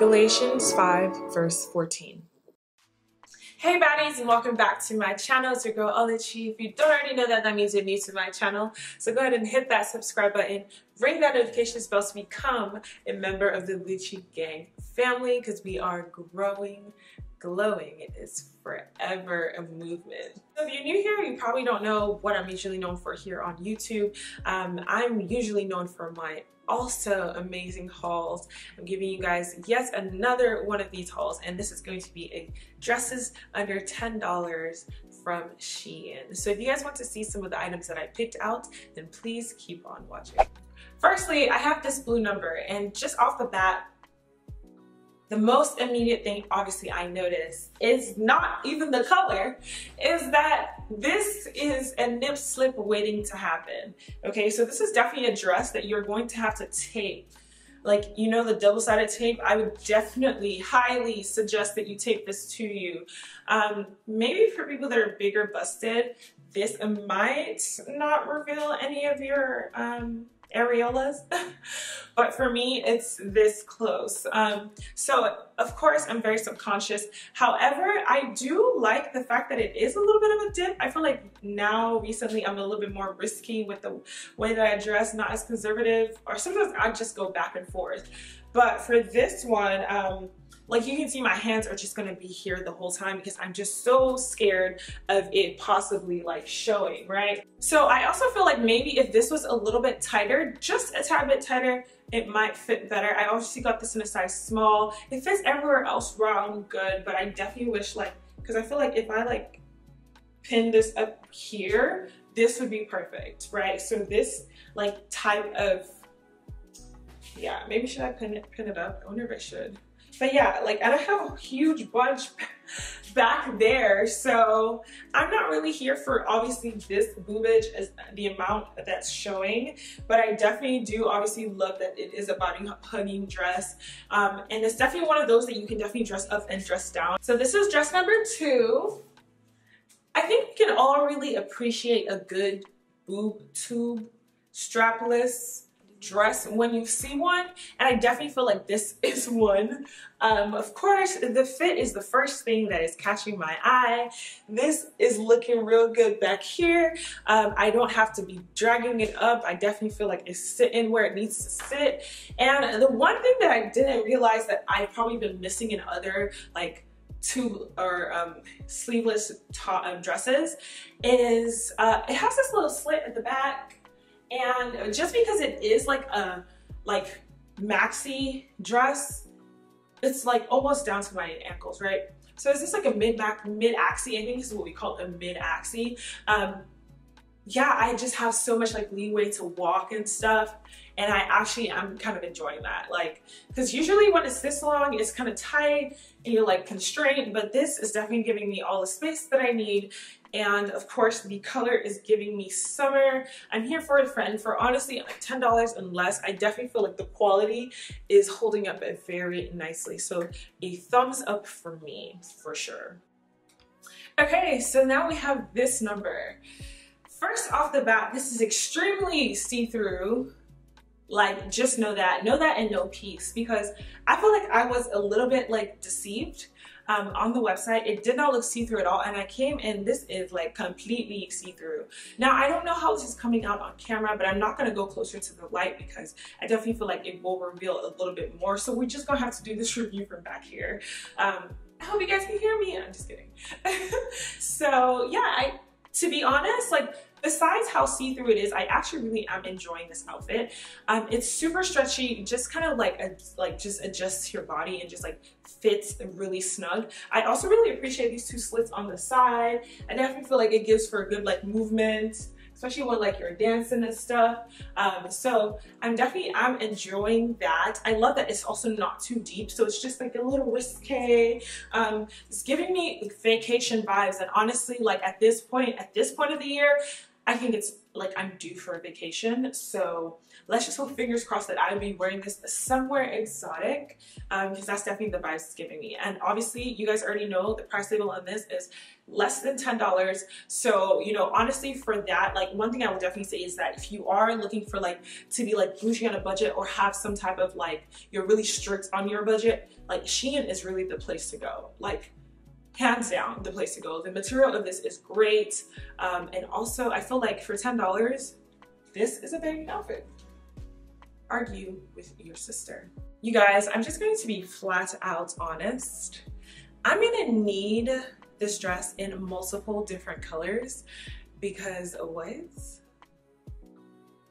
Galatians 5, verse 14. Hey baddies and welcome back to my channel. It's your girl Oluchi. If you don't already know that, that means you're new to my channel. So go ahead and hit that subscribe button, ring that notifications bell to become a member of the Lucci Gang family because we are growing glowing. It is forever a movement. So if you're new here, you probably don't know what I'm usually known for here on YouTube. Um, I'm usually known for my also amazing hauls. I'm giving you guys yet another one of these hauls and this is going to be a dresses under $10 from Shein. So if you guys want to see some of the items that I picked out, then please keep on watching. Firstly, I have this blue number and just off the bat, the most immediate thing obviously I notice is not even the color, is that this is a nip slip waiting to happen. Okay, so this is definitely a dress that you're going to have to tape. Like, you know the double-sided tape? I would definitely, highly suggest that you tape this to you. Um, maybe for people that are bigger busted, this might not reveal any of your um, areolas. but for me, it's this close. Um, so of course, I'm very subconscious. However, I do like the fact that it is a little bit of a dip. I feel like now, recently, I'm a little bit more risky with the way that I dress, not as conservative, or sometimes I just go back and forth. But for this one, um, like you can see my hands are just gonna be here the whole time because I'm just so scared of it possibly like showing, right? So I also feel like maybe if this was a little bit tighter, just a tad bit tighter, it might fit better. I obviously got this in a size small. It fits everywhere else wrong good, but I definitely wish like, because I feel like if I like pin this up here, this would be perfect, right? So this like type of, yeah, maybe should I pin it, pin it up? I wonder if I should. But yeah, like, and I have a huge bunch back there. So I'm not really here for obviously this boobage as the amount that's showing, but I definitely do obviously love that it is a body hugging dress. Um, and it's definitely one of those that you can definitely dress up and dress down. So this is dress number two. I think we can all really appreciate a good boob tube strapless dress when you see one and I definitely feel like this is one. Um, of course the fit is the first thing that is catching my eye. This is looking real good back here. Um, I don't have to be dragging it up. I definitely feel like it's sitting where it needs to sit and the one thing that I didn't realize that I've probably been missing in other like two or um, sleeveless top, um, dresses is uh, it has this little slit at the back and just because it is like a like maxi dress, it's like almost down to my ankles, right? So is this like a mid back, mid axi? I think this is what we call a mid axi. Um, yeah, I just have so much like leeway to walk and stuff. And I actually I'm kind of enjoying that. Like, because usually when it's this long, it's kind of tight and you're like constrained, but this is definitely giving me all the space that I need. And of course, the color is giving me summer. I'm here for a friend for honestly $10 and less. I definitely feel like the quality is holding up very nicely. So a thumbs up for me, for sure. Okay, so now we have this number. First off the bat, this is extremely see-through. Like, just know that. Know that and know peace. Because I feel like I was a little bit, like, deceived um, on the website. It did not look see-through at all. And I came and this is, like, completely see-through. Now, I don't know how this is coming out on camera, but I'm not going to go closer to the light because I definitely feel like it will reveal a little bit more. So we're just going to have to do this review from back here. Um, I hope you guys can hear me. I'm just kidding. so, yeah, I to be honest, like besides how see-through it is, I actually really am enjoying this outfit. Um, it's super stretchy, just kind of like like just adjusts your body and just like fits really snug. I also really appreciate these two slits on the side. I definitely feel like it gives for a good like movement especially when like you're dancing and stuff. Um, so I'm definitely, I'm enjoying that. I love that it's also not too deep. So it's just like a little risque. Um, it's giving me vacation vibes. And honestly, like at this point, at this point of the year, I think it's like I'm due for a vacation. So let's just hope fingers crossed that I'll be wearing this somewhere exotic because um, that's definitely the vibes it's giving me. And obviously you guys already know the price label on this is less than $10. So, you know, honestly for that, like one thing I would definitely say is that if you are looking for like to be like bougie on a budget or have some type of like, you're really strict on your budget, like Shein is really the place to go. Like hands down the place to go. The material of this is great. Um, and also I feel like for $10, this is a banging outfit. Argue with your sister. You guys, I'm just going to be flat out honest. I'm gonna need this dress in multiple different colors because what?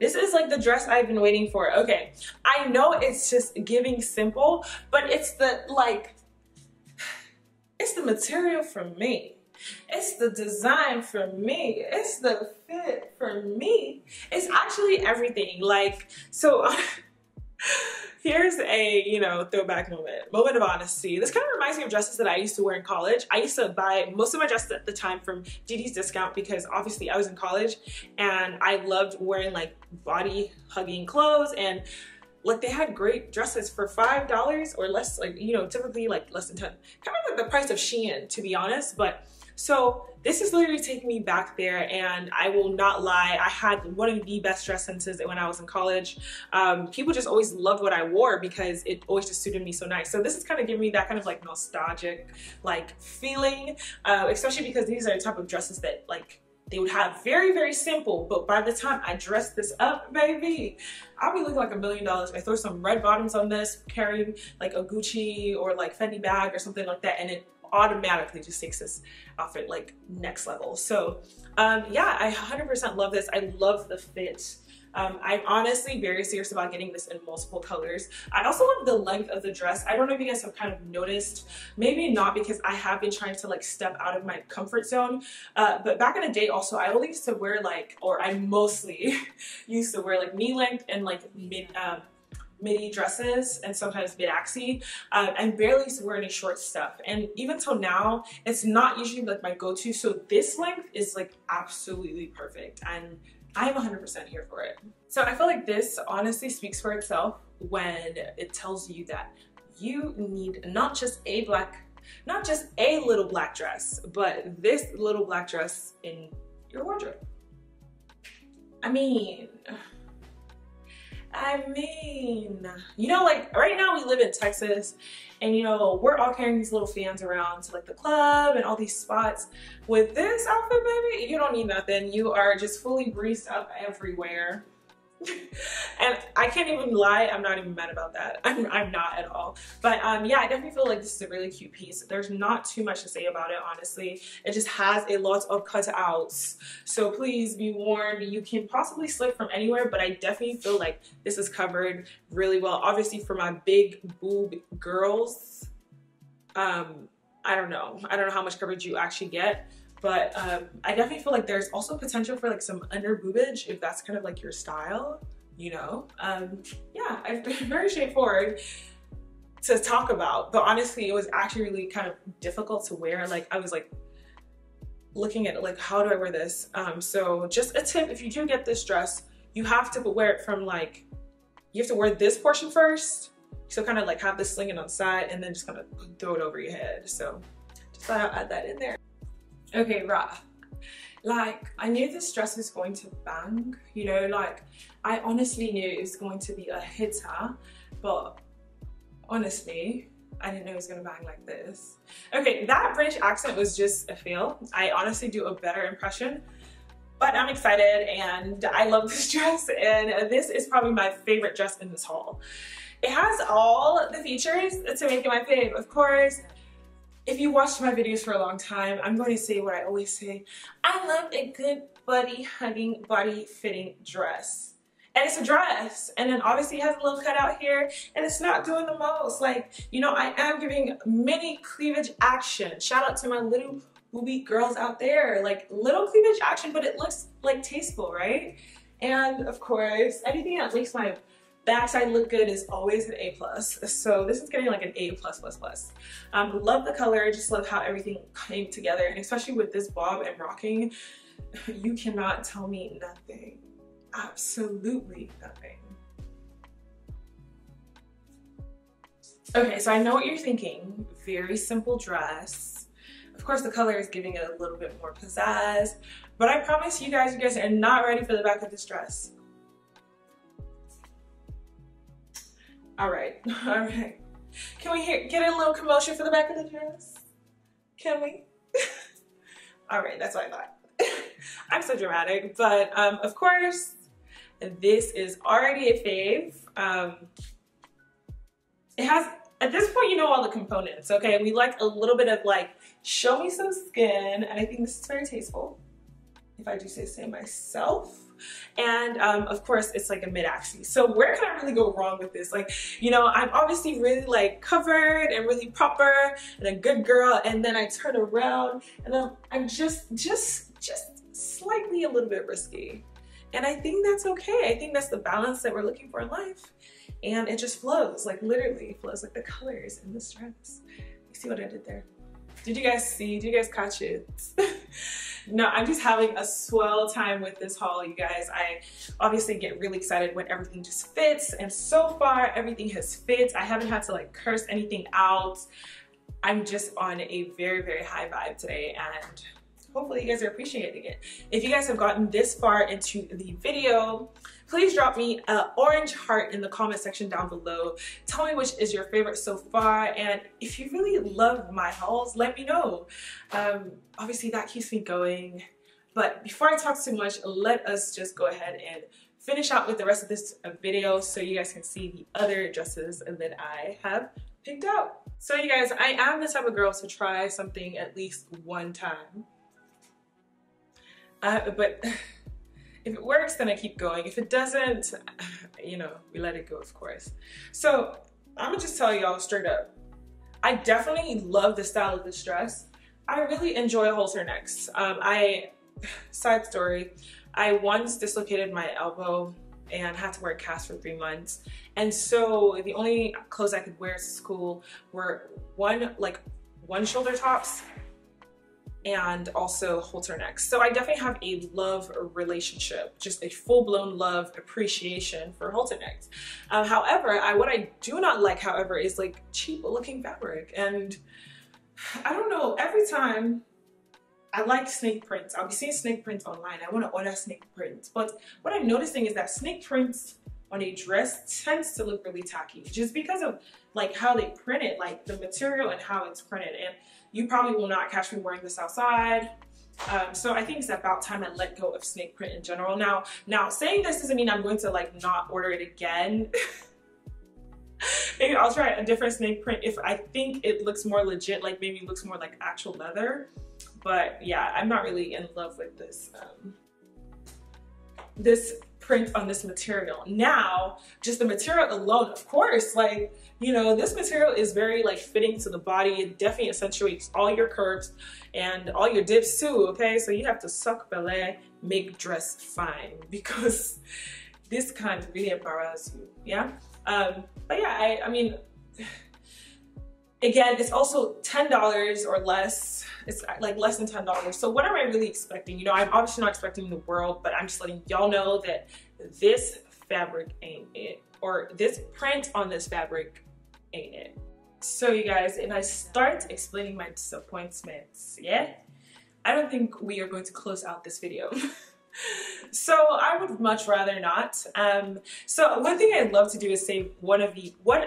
This is like the dress I've been waiting for. Okay, I know it's just giving simple, but it's the like it's the material for me. It's the design for me. It's the fit for me. It's actually everything. Like, so here's a, you know, throwback moment, moment of honesty. This kind of reminds me of dresses that I used to wear in college. I used to buy most of my dresses at the time from DD's discount because obviously I was in college and I loved wearing like body hugging clothes and like they had great dresses for five dollars or less like you know typically like less than 10 kind of like the price of Shein to be honest but so this is literally taking me back there and I will not lie I had one of the best dress senses when I was in college. Um, people just always loved what I wore because it always just suited me so nice. So this is kind of giving me that kind of like nostalgic like feeling uh, especially because these are the type of dresses that like they would have very, very simple, but by the time I dress this up, baby, I'll be looking like a million dollars. I throw some red bottoms on this, carrying like a Gucci or like Fendi bag or something like that, and it automatically just takes this outfit like next level. So um, yeah, I 100% love this. I love the fit. Um, I'm honestly very serious about getting this in multiple colors. I also love the length of the dress. I don't know if you guys have kind of noticed, maybe not because I have been trying to like step out of my comfort zone. Uh, but back in the day also, I only used to wear like, or I mostly used to wear like knee length and like mid, um, midi dresses and sometimes mid-axi um, and barely used to wear any short stuff and even till now it's not usually like my go-to so this length is like absolutely perfect and I'm 100% here for it. So I feel like this honestly speaks for itself when it tells you that you need not just a black, not just a little black dress, but this little black dress in your wardrobe. I mean, I mean, you know, like right now we live in Texas and you know, we're all carrying these little fans around to like the club and all these spots. With this outfit, baby, you don't need nothing. You are just fully greased up everywhere. And I can't even lie, I'm not even mad about that. I'm, I'm not at all. But um, yeah, I definitely feel like this is a really cute piece. There's not too much to say about it, honestly. It just has a lot of cutouts. So please be warned, you can possibly slip from anywhere, but I definitely feel like this is covered really well. Obviously for my big boob girls, um, I don't know. I don't know how much coverage you actually get but um, I definitely feel like there's also potential for like some under boobage if that's kind of like your style, you know? Um, yeah, I've been very straightforward to talk about, but honestly, it was actually really kind of difficult to wear. Like I was like looking at like, how do I wear this? Um, so just a tip, if you do get this dress, you have to wear it from like, you have to wear this portion first. So kind of like have this slinging on the side and then just kind of throw it over your head. So just thought I'd add that in there. Okay, right. Like, I knew this dress was going to bang, you know, like, I honestly knew it was going to be a hitter, but honestly, I didn't know it was gonna bang like this. Okay, that British accent was just a fail. I honestly do a better impression, but I'm excited and I love this dress and this is probably my favorite dress in this haul. It has all the features to make it my fave. Of course, if you watched my videos for a long time, I'm going to say what I always say. I love a good body hugging, body fitting dress. And it's a dress. And then obviously it has a little cutout here and it's not doing the most. Like, you know, I am giving mini cleavage action. Shout out to my little booby girls out there. Like little cleavage action, but it looks like tasteful, right? And of course, anything that makes my backside look good is always an A plus. So this is getting like an A plus plus plus. Um, love the color, just love how everything came together and especially with this bob and rocking, you cannot tell me nothing. Absolutely nothing. Okay, so I know what you're thinking. Very simple dress. Of course, the color is giving it a little bit more pizzazz, but I promise you guys, you guys are not ready for the back of this dress. All right, all right. Can we hear, get a little commotion for the back of the dress? Can we? all right, that's what I thought. I'm so dramatic, but um, of course, this is already a fave. Um, it has, at this point, you know all the components, okay? We like a little bit of like, show me some skin, and I think this is very tasteful, if I do say so myself. And um, of course, it's like a mid-axis. So where can I really go wrong with this? Like, you know, I'm obviously really like covered and really proper and a good girl. And then I turn around and I'm, I'm just, just, just slightly a little bit risky. And I think that's okay. I think that's the balance that we're looking for in life. And it just flows, like literally flows like the colors in this dress. You see what I did there? Did you guys see? Did you guys catch it? no, I'm just having a swell time with this haul, you guys. I obviously get really excited when everything just fits. And so far, everything has fit. I haven't had to like curse anything out. I'm just on a very, very high vibe today. And hopefully you guys are appreciating it. If you guys have gotten this far into the video, please drop me an orange heart in the comment section down below. Tell me which is your favorite so far. And if you really love my hauls, let me know. Um, obviously that keeps me going. But before I talk too much, let us just go ahead and finish out with the rest of this video so you guys can see the other dresses that I have picked out. So you guys, I am the type of girl to try something at least one time. Uh, but if it works, then I keep going. If it doesn't, you know, we let it go, of course. So I'm gonna just tell y'all straight up. I definitely love the style of this dress. I really enjoy halter necks. Um, I, side story, I once dislocated my elbow and had to wear a cast for three months. And so the only clothes I could wear to school were one, like one shoulder tops and also halter necks. So I definitely have a love relationship, just a full-blown love appreciation for halter necks. Uh, however, I, what I do not like, however, is like cheap looking fabric. And I don't know, every time I like snake prints, I'll be seeing snake prints online. I want to order snake prints. But what I'm noticing is that snake prints on a dress tends to look really tacky just because of like how they print it, like the material and how it's printed. And you probably will not catch me wearing this outside. Um, so I think it's about time I let go of snake print in general. Now, now saying this doesn't mean I'm going to like not order it again. maybe I'll try a different snake print if I think it looks more legit, like maybe looks more like actual leather. But yeah, I'm not really in love with this um, this print on this material. Now, just the material alone, of course, like you know, this material is very like fitting to the body. It definitely accentuates all your curves and all your dips too, okay? So you have to suck ballet, make dress fine because this kind really embarrass you, yeah? Um, but yeah, I, I mean, again, it's also $10 or less. It's uh, like less than $10. So what am I really expecting? You know, I'm obviously not expecting the world, but I'm just letting y'all know that this fabric ain't it. Or this print on this fabric ain't it? So you guys, if I start explaining my disappointments, yeah, I don't think we are going to close out this video. so I would much rather not. Um, so one thing I'd love to do is save one of the, one,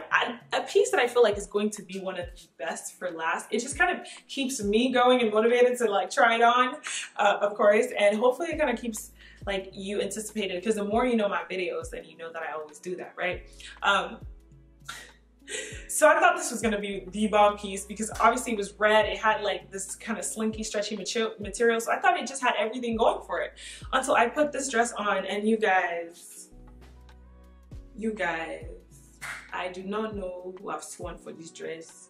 a piece that I feel like is going to be one of the best for last. It just kind of keeps me going and motivated to like try it on, uh, of course, and hopefully it kind of keeps like you anticipated because the more you know my videos, then you know that I always do that, right? Um, so I thought this was gonna be the bomb piece because obviously it was red. It had like this kind of slinky, stretchy material. So I thought it just had everything going for it until I put this dress on and you guys, you guys, I do not know who I've sworn for this dress.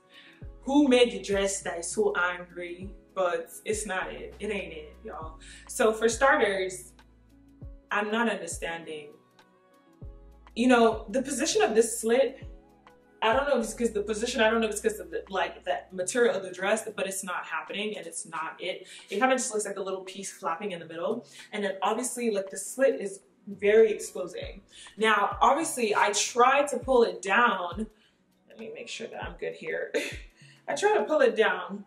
Who made the dress that is so angry, but it's not it. It ain't it, y'all. So for starters, I'm not understanding. You know, the position of this slit I don't know if it's because the position, I don't know if it's because of the, like the material of the dress, but it's not happening and it's not it. It kind of just looks like a little piece flapping in the middle. And then obviously like the slit is very exposing. Now, obviously I tried to pull it down. Let me make sure that I'm good here. I tried to pull it down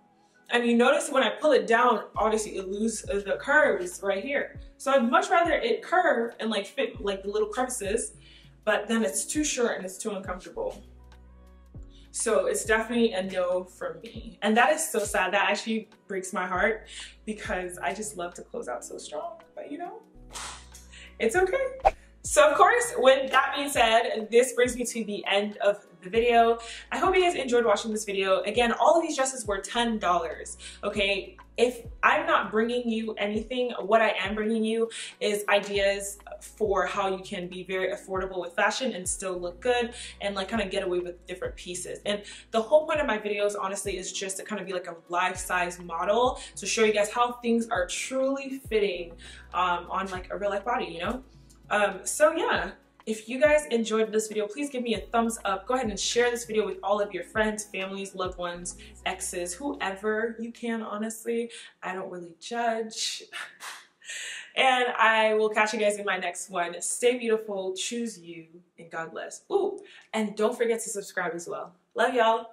and you notice when I pull it down, obviously it loses uh, the curves right here. So I'd much rather it curve and like fit like the little crevices, but then it's too short and it's too uncomfortable. So it's definitely a no from me. And that is so sad. That actually breaks my heart because I just love to close out so strong, but you know, it's okay. So of course, with that being said, this brings me to the end of the video. I hope you guys enjoyed watching this video. Again, all of these dresses were $10, okay? If I'm not bringing you anything, what I am bringing you is ideas for how you can be very affordable with fashion and still look good and like kind of get away with different pieces. And the whole point of my videos, honestly, is just to kind of be like a life-size model to show you guys how things are truly fitting um, on like a real life body, you know? Um, so yeah, if you guys enjoyed this video, please give me a thumbs up. Go ahead and share this video with all of your friends, families, loved ones, exes, whoever you can, honestly. I don't really judge. and I will catch you guys in my next one. Stay beautiful, choose you, and God bless. Ooh, and don't forget to subscribe as well. Love y'all.